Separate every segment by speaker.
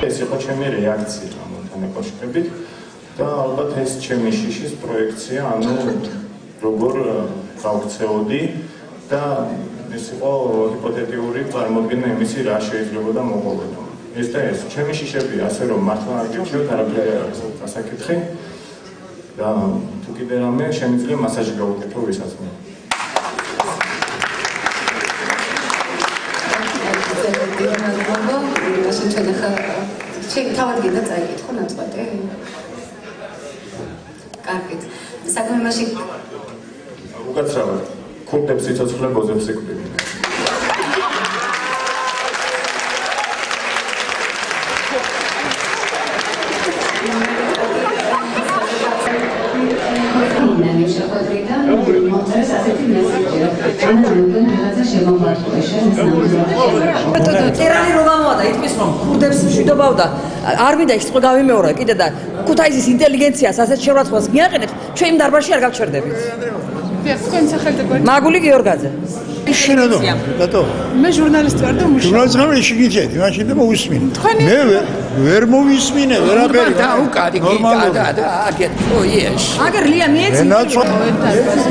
Speaker 1: ეს იყო ჩემი რეაქცია ამოთან ეკავშირებით და ალბათ ეს ჩემი შიშის პროექცია, ანუ როგორ გავქცეოდი და ეს იყო ჰიპოთეტიური წარმოდგენა იმისი რა შეიძლება და მოყოლოდო. ეს და ეს ჩემი შიშები ასე რომ მართლა არ გიჩვენოთ არაფერი არ არის ასაკითხი და თუ კიდე რამე შემიძლია მასაჟი გავუკეთო ვისაც მე.
Speaker 2: შენ თავად გინდა წაიკითხო ნაწყვეტი? კარგით. საქმე მაშინ
Speaker 1: უკაცრავად. ქურდებს სიცოცხლე ბოზებს ეკბინე.
Speaker 3: ტერანი რო გამოადა ითქვის რომ ქურდებს მშვიდობავდა არ მინდა ის წყო გავიმეორა კიდე და ქუთაისის ინტელიგენციას ასეთ შეურაცხყოფას მიაყენეთ ჩვენ იმ დარბაზში არ გავჩერდებით
Speaker 4: თქვენ გვერდი
Speaker 3: მაგული გიორგაძე
Speaker 5: შენადო რატო?
Speaker 4: მე ჟურნალისტი ვარ და მუშაობ
Speaker 5: ჟურნალისტი ვარ შეგიძლიათ მაშინ და მოვისმინე მე ვერ მოვისმინე ვერაფერი
Speaker 6: და უკადი გიდა და აგეთ ოიეშ
Speaker 3: აგერ ლია მიეცი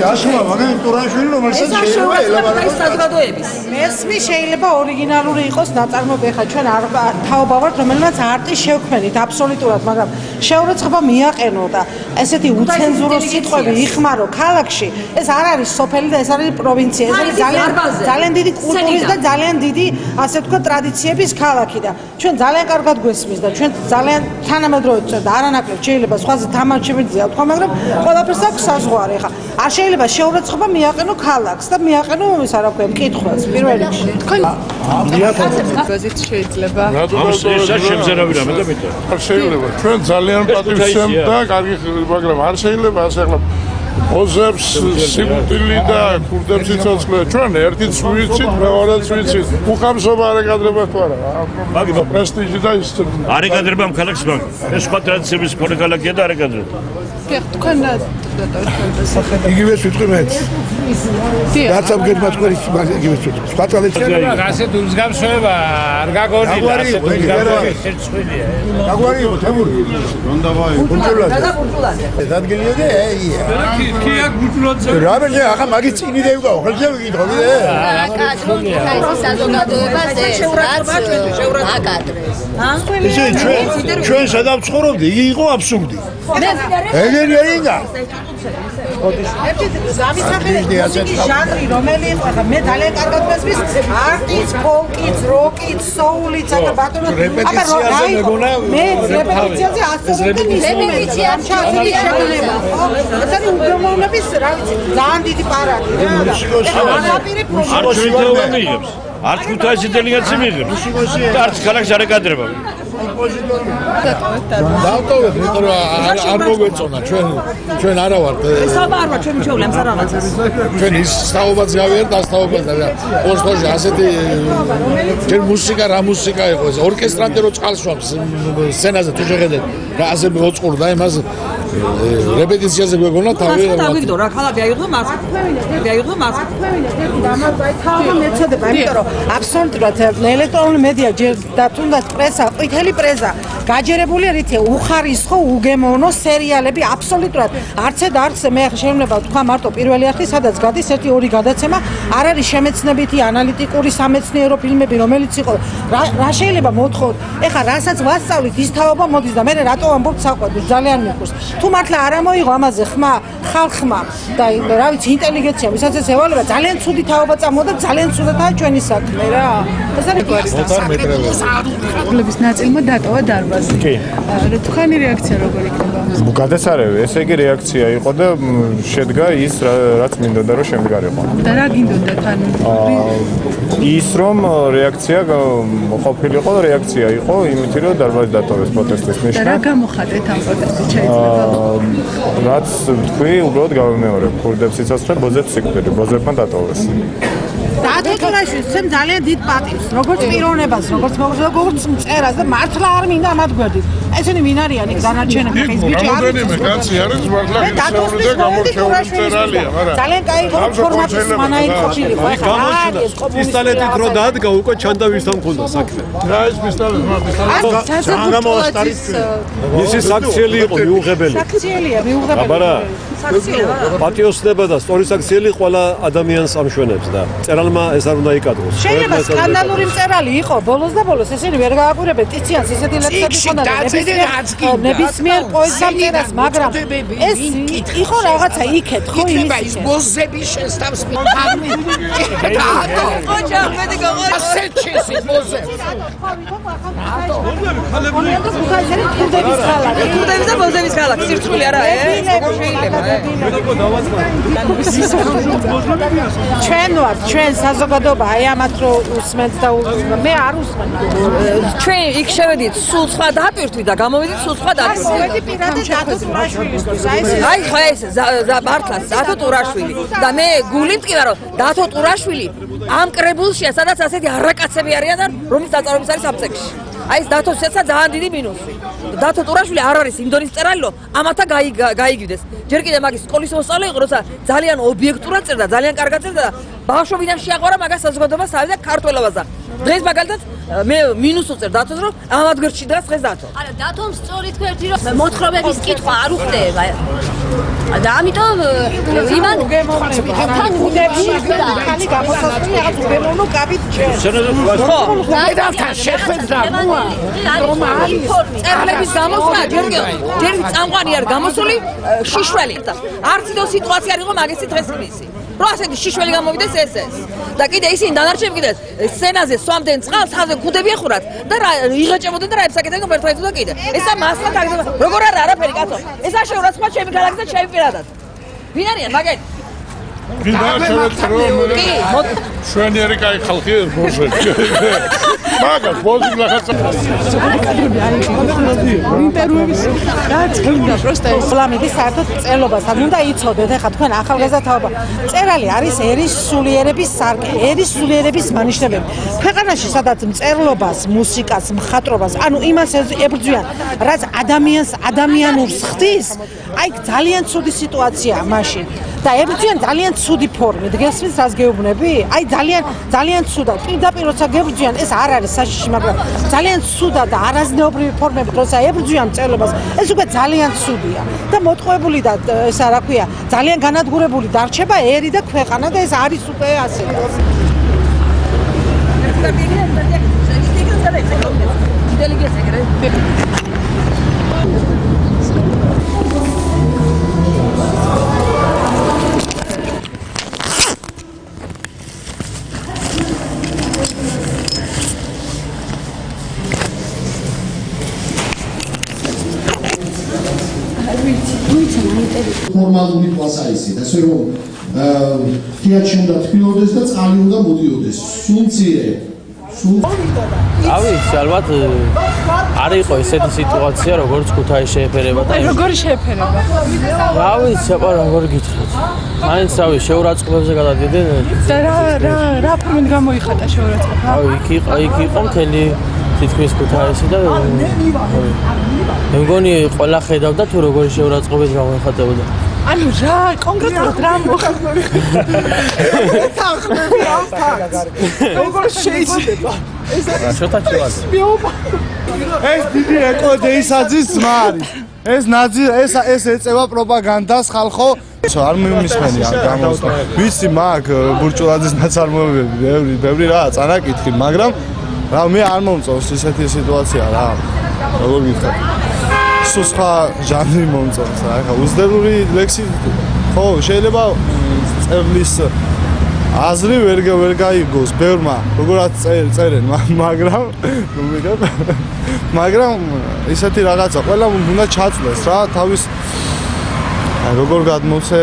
Speaker 5: გასულა მაგარი ტურაშვილი რომელსაც
Speaker 3: შეიძლება ელაპარაკოს საზოგადოების.
Speaker 4: მესმი შეიძლება ორიგინალური იყოს ნაწარმოები ხა ჩვენ არ თაობა ვართ რომელმაც არტი შევქმენით აბსოლუტურად მაგრამ შეურაცხყოფა მიაყენო და ესეთი უცენზურო სიტყვები იხმარო ქალაქში ეს არ არის სოფელი და ეს არის პროვინცია ეს არის ძალიან ძალიან დიდი კულტურის და ძალიან დიდი ასე ვთქვათ ტრადიციების ქალაქი და ჩვენ ძალიან კარგად გვესმის და ჩვენ ძალიან თანამედროვე ვწერ და არანაკლებ შეიძლება სხვაზე თამაშებია თქვა მაგრამ ყველაფერს აქვს საზღვარი ხა არ შეიძლება შეურაცხყოფა მიაყენო ქალაქს და მიაყენო ის არა ქვია მკითხველს პირველ რიგში თქვენ
Speaker 7: გაზეთ შეიძლება
Speaker 8: ამ შემზერავი რამე და მეტად
Speaker 5: არ შეიძლება ჩვენ ძალიან პატივცემ და კარგი მაგრამ არ შეიძლება ასე ახლა ოზებს სიმტილი და ქურდებს იცოცხლე. ჩვენ ერთიც ვიცით მეორეც ვიცით უხამსობა არ ეკადრება თუ არა? მაგ პრესტიჟი და ის
Speaker 8: არ ეკადრება ამ ქალაქს მაგ ეს სხვა ტრადიციების ქორე ქალაქია და არ
Speaker 4: თქვენ
Speaker 5: იგივე სიტყვი მეც. რაც ამ გერმა თქვენ იგივე სიტყვი. სხვა ტრადიცია
Speaker 6: ასეთ უმსგავსება არ გაგონი ასეთ უმსგავსება ერთხელია
Speaker 5: გაგვარი თემური. რონდა ვაი.
Speaker 3: კულტურაზე და კულტურაზე
Speaker 5: დადგენია და აი
Speaker 6: კი აქ ბუტლოძე
Speaker 5: რა მე ახლა მაგის წინი დევგავ ხელზე ვიკითხო მე
Speaker 2: აკადრე საზოგადოებაზე აკადრე
Speaker 3: ა?
Speaker 5: ესე ჩვენ ჩვენ სადაც ცხოვრობდი იგი იყო აბსურდი ნიგერია იგა?
Speaker 4: ერთი სამისახელი მუსიკის ჟანრი რომელი იყო ხა მე ძალიან კარგად მესმის არტის, ფოლკიც, როკიც, სოულიც და ბატონო
Speaker 5: რეპეტიციაზე მეგონა
Speaker 4: მე რეპეტიციაზე ასრულებდი რეპეტიციაში ასეთი შეგნება ხო? ესენი უგემოვნების რა ვიცი ძალიან დიდი პარაკი რა. მუსიკოსი
Speaker 8: არტ ვითოვე მიიღებს. არც ქუთაისი დელეგაცი მიიღებს და არც ქალაქს არ ეკადრება
Speaker 5: დავტოვეთ, იმიტომ რომ არ მოგვეწონა ჩვენ ჩვენ არა ვართ.
Speaker 3: ესაბა არ ვარ ჩვენ მჩეულებს არ რაღაცას.
Speaker 5: ჩვენ ის სტაუბაც გავიერ და სტაუბაც და პოსტოჟი ასეთი ჩვენ მუსიკა რა მუსიკა იყო ეს ორკესტრანტე რო წყალსვამს სცენაზე თუ შეხედეთ რა ასე მოწყურდა იმას რეპეტიციაზე გვეგონა თავი
Speaker 3: რა დავიგდო რა ხალხი აიღო მას? აიღო მას?
Speaker 4: თავი მეწოდება იმიტომ რომ აბსოლუტურად ელექტრონული მედია ჯერ და თუნდაც პრესა ყვითელი პრეზა გაჯერებული რითი უხარისხო უგემოვნო სერიალები აბსოლუტურად. არც და არც მე შეიძლება ვთქვა მარტო პირველი არხი სადაც გადის ერთი ორი გადაცემა. არ არის შემეცნებითი ანალიტიკური სამეცნიერო ფილმები რომელიც იყო. რა შეიძლება მოთხოვოთ ეხლა რასაც ვასწავლით ის თაობა მოდის და მე რატო ამბობთ საყვედურს ძალიან მიყურს თუ მართლა არ ამოიღო ამაზე ხმა ხალხმა და რა ვიცი ინტელიგენცია ვისაც ეს ევალება ძალიან ცუდი თაობა წამოდა ძალიან ცუდადაა ჩვენი საქმე რა. ეს არის
Speaker 7: გვარის ნაწილმა დატოვა დარბაზი
Speaker 8: კი.
Speaker 7: თქვენი რეაქცია როგორ იქნება?
Speaker 1: გადასარევი ესე იგი რეაქცია იყო და შედგა ის რაც მინდოდა რომ შემდგარიყო
Speaker 7: და რა გინდოდა თან?
Speaker 1: ის რომ რეაქცია ყოფილიყო რეაქცია იყო იმითი რომ დარბაზი დატოვეს პროტესტის ნიშნად
Speaker 7: და რა გამოხატეთ ამ პროტესტით შეიძლება
Speaker 1: რაც თქვი უბრალოდ გავემეორებ ქურდებს სიცოცხლე ბოზებს სიკვდილი ბოზებმა დატოვეს
Speaker 4: ტურაშვილს ცემ ძალიან დიდ პატივს, როგორც პიროვნებას, როგორც როგორც მწერას და მართლა არ მინდა მათ გვერდით. ესენი ვინ არიან იქ დანარჩენები? ხე ის ბიჭი არის.
Speaker 5: რამდენიმე კაცი არის მართლა გამორჩეული
Speaker 4: ტურაშვილის
Speaker 5: მწერალია, მაგრამ
Speaker 4: ძალიან კაი ფორმატის მანაი ყოფილი ხო ხა არის
Speaker 9: პისტოლეტით რო დაადგა უკვე ჩანდა ვისთან მქონდა საქმე.
Speaker 5: რა ის პისტოლეტი მაგ
Speaker 4: საზოგადოების
Speaker 9: მისი საქციელი იყო მიუღებელი.
Speaker 4: საქციელია მიუღებელი.
Speaker 9: აბარა
Speaker 3: საქციელია
Speaker 9: პატიოსნება და სწორი საქციელი ყველა ადამიანს ამშვენებს და წერალმა ეს არ უნდა იკადროს.
Speaker 4: შეიძლება სკანდალური მწერალი იყო ბოლოს და ბოლოს ესენი ვერ გააკვირებენ ტიციანს ისეთი ლექსები ხონდა ნებისმიერ პოეზიამ წერას მაგრამ ეს იყო რაღაცა იქეთ ხო იმის
Speaker 6: მოზების შესტავს მაღმი დაატო
Speaker 3: ოჯა მედი გაღო
Speaker 6: ასეთ შეში მოზე
Speaker 3: კურდების და ბოზების ქალაქი სირცხვილი არა ე შეიძლება
Speaker 4: ჩვენ ვართ ჩვენ საზოგადოება აი ამათ რო უსმენთ და მე არ უსმენ
Speaker 3: ჩვენ იქ შევედით სულ სხვა დაპირთვით და გამოვიდით სულ სხვა დაპირთვით
Speaker 4: მოვედი პირადად დათო ტურაშვილისთვის აი ეს
Speaker 3: აი ხო ეს ზა- ზა- მართლა დათო ტურაშვილი. და მე გული მტკივა რომ დათო ტურაშვილი ამ კრებულშია სადაც ასეთი არაკაცები არიან და რომის დაწარმოების არის აფცეკში აი ეს დათოს შეცა ძალიან დიდი მინუსი. დათო ტურაშვილი არ არის იმ დონის წერალი რომ ამათა გაი- გა- გაიგივდეს. ჯერ კიდე მაგის სკოლის მოსწავლე იყო როცა ძალიან ობიექტურად წერდა ძალიან კარგად წერდა და ბავშვობიდან შეაყვარა მაგას საზოგადოებას და ქართველობას და დღეს მაგალითად მე მინუს უწერ დათოს რომ ამად გვერდში დგას დღეს დათო.
Speaker 10: არა დათომ სწორით გვერდი რომ მოთხრობების კითხვა არ უხდება. და ამიტომ იმან თან
Speaker 4: უდებში ხანი გაფოსებული რაღაც უბემოვნო კაბით ჩვენ
Speaker 3: ხო
Speaker 6: დედალთან შეხვედრა
Speaker 10: რომ არის
Speaker 3: წერლების გამოსვლა ჯერ ჯერ წამყვანი არ გამოსული შიშველი. და არც ისო სიტუაცია არ იყო მაგისი დღეს იმისი რომ ასეთი შიშველი გამოვიდეს ეს ეს და კიდე ისინი დანარჩენ კიდე სცენაზე სვამდნენ წყალს ხაზე ქუდები ეხურათ და რა იღეჭებოდნენ და რა ებსაკეთებდნენ ვერთხელ და კიდე. ესა მასლა როგორ არა არაფერი კაცო. ესა შეურაცხვა ჩემი ქალაქი და ჩემი პირადად. ვინ არიან მაგეთ
Speaker 5: კიდე შევეცრო
Speaker 3: კი მო-
Speaker 5: შვენიერი кай ხალხი ბოჟე მაგას ბოჟი რაღაცა
Speaker 7: ინტერვიუების რაც გინდა პროსტა ეს
Speaker 4: ფლამიდი საერთოდ წელობასთან უნდა იცოდეთ ეხლა თქვენ ახალგაზრდა თაობა წერალი არის ერის სულიერების სარკე ერის სულიერების მანიშნებელი ქვეყანაში სადაც მწერლობას მუსიკას მხატვრობას ანუ იმას ეზ- ებრძვიან რაც ადამიანს ადამიანურს ხდის აი ძალიან ცუდი სიტუაციაა მაშინ. და ებრძვიან ძალიან ცუდი ფორმით გესმის რას გეუბნები აი ძალიან ძალიან ცუდად პირდაპირ როცა გებრძვიან ეს არ არის საშიში მაგრამ ძალიან ცუდად და არაზნეობრივი ფორმებით როცა ებრძვიან მწერლობას ეს უკვე ძალიან ცუდია. და მოტყუებული და თ- ეს რა ქვია ძალიან განადგურებული დარჩება ერი და ქვეყანა და ეს არის უკვე ასე
Speaker 11: ფორმალური კლასაისით, ასე რომ თეატრში უნდა თბილოდეს და წყალი უნდა მოდიოდეს. სულ მცირე.
Speaker 12: ვიცი, ალბათ არ იყო ესეთი სიტუაცია, როგორც ქუთაისში შეეფერება და
Speaker 7: როგორი შეფერება
Speaker 12: რა ვიცი, აბა როგორ გითხრათ. მაინც რავი, შეურაცხყოფებზე გადადიდნენ.
Speaker 7: და რა რა რა ფორმით გამოიხატა შეურაცხყოფა
Speaker 12: რავი, იქ იყო, იქ იყო მთელი თითქმის ქუთაისი და მე მგონი ყველა ხედავდა თუ როგორი შეურაცხყოფით გამოიხატებოდა.
Speaker 7: ანუ რა კონკრეტულად რა მოხდა
Speaker 4: თანხმები ამ ფაქტს როგორ შეიძლება
Speaker 12: რა შოთა ჩივალე.
Speaker 13: ეს დიდი ეკოდეისაძის ძმა არის. ეს ნაძი ეს ეს ეწევა პროპაგანდას ხალხო. ისო არ მიმისმენი ამ გამოსვლა. ვიცი მაგ ბურჭულაძის ნაწარმოებები, ბევრი ბევრი რა წანაკითხი, მაგრამ რა მე არ მომწონს ესეთი სიტუაცია რა. როგორ გითხრათ? სულ სხვა ჟანრი მომწონს რა. ხა უზდელური ლექსი ხო შეიძლება წერლის აზრი ვერ ვერ გაიგოს ბევრმა როგორაც წერ- წერენ მა- მაგრამ ნუ მიგებ მაგრამ ისეთი რაღაცა ყველა უნდა ჩაწლეს რა თავის როგორ გადმოცე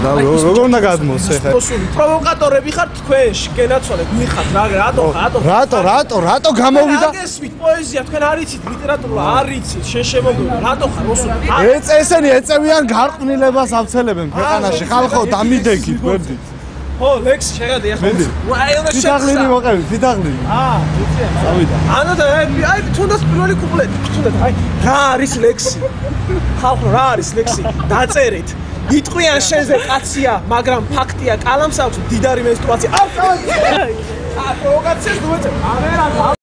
Speaker 13: და როგორ უნდა გადმოს ახლა?
Speaker 14: პროვოკატორები ხართ თქვენ, შგენაცვალეთ, მიხართ რა რატო რატო
Speaker 13: რატო რატო რატო გამოვიდა?
Speaker 14: გესმით პოეზია, თქვენ არიცით ლიტერატურა, არიცით, შეშემოგებული. რატო ხარ რუსული?
Speaker 13: ეწ ესენი ეწევიან გარყვნილებას ავრცელებენ ქვეყანაში. ხალხო, დამიდექით, გვერდით.
Speaker 14: ო, ლექს შეღადე ახლა.
Speaker 13: აი,
Speaker 14: უნდა
Speaker 13: შეგვიძლია. ფიდაღლინი მოყევი, ფიდაღლინი.
Speaker 14: აა, ვიცი.
Speaker 13: წავიდა.
Speaker 14: ანუ და აი, აი, თუნდაც პირველი კუპლეტი, თუნდაც აი, რა არის ლექსი? ხალხო, რა არის ლექსი? დაწერეთ. იტყვიან შენზე კაცია, მაგრამ ფაქტია, კალამს აქვს მდიდარი მენსტრუაცია. აბა პროვოკაციას დუეცე. აღერა